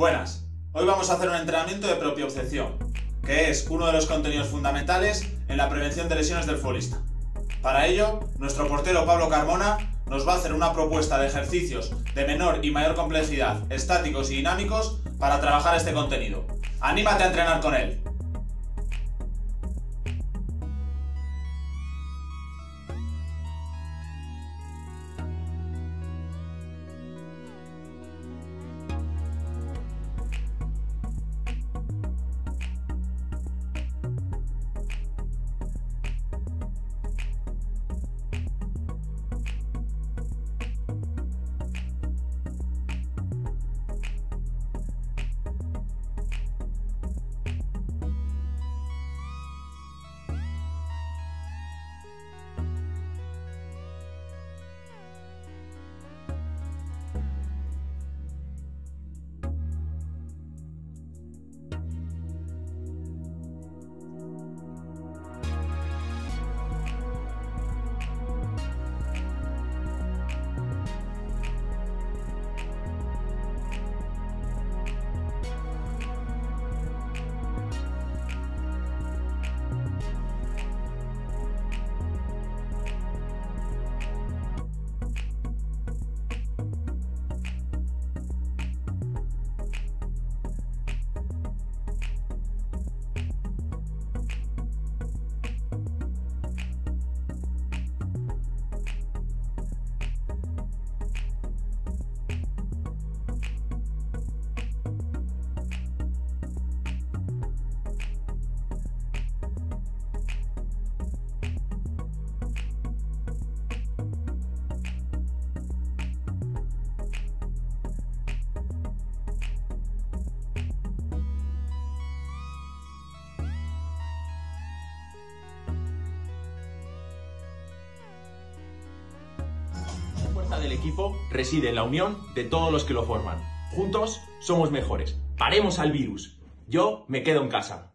Buenas, hoy vamos a hacer un entrenamiento de propiocepción, que es uno de los contenidos fundamentales en la prevención de lesiones del futbolista. Para ello, nuestro portero Pablo Carmona nos va a hacer una propuesta de ejercicios de menor y mayor complejidad, estáticos y dinámicos, para trabajar este contenido. ¡Anímate a entrenar con él! Fuerza del equipo reside en la unión de todos los que lo forman. Juntos somos mejores. Paremos al virus. Yo me quedo en casa.